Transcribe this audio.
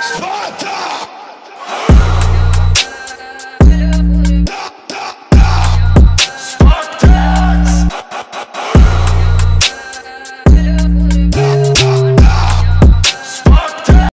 Spot.